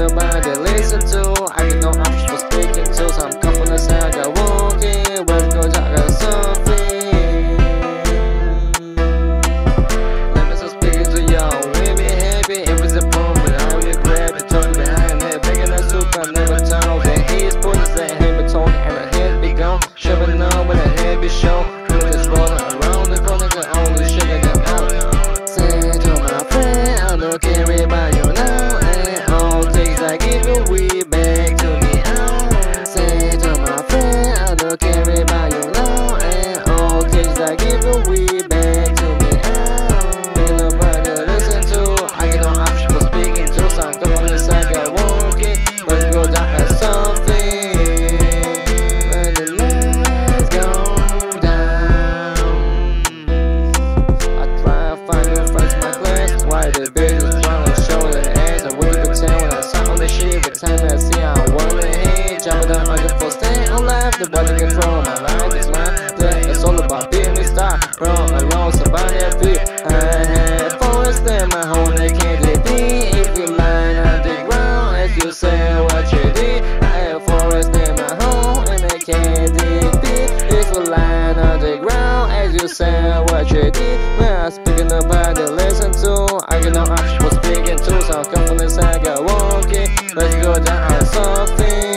everybody listen to. nobody can of my life is mine. Yeah, it's all about being a star. From around somebody I feel. I have in my home, can't. If you as you say what you did. I have in my home, and they can't. If you as you say what you did. When I'm speaking about the lesson I get no option for speaking to. So confidence I got walking. Let's go down on something.